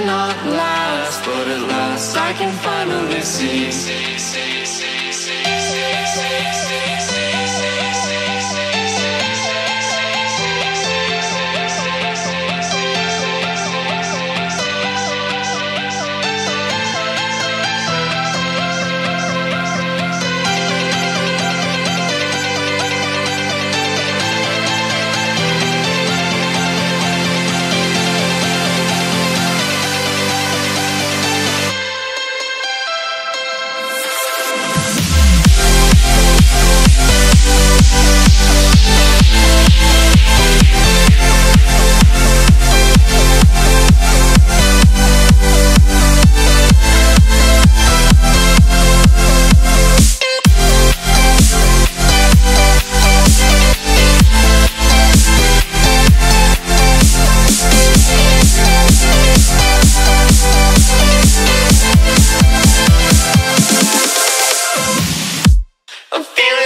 cannot last, but at last I can finally see. see, see, see I'm feeling